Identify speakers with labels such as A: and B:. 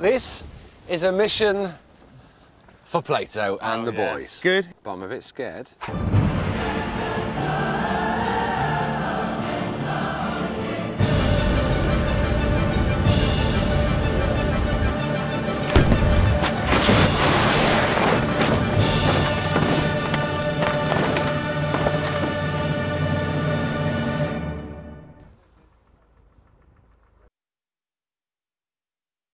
A: This is a mission for Plato and
B: Oh,
A: the
B: yes.
A: boys.
B: Good.
A: But I'm a bit scared.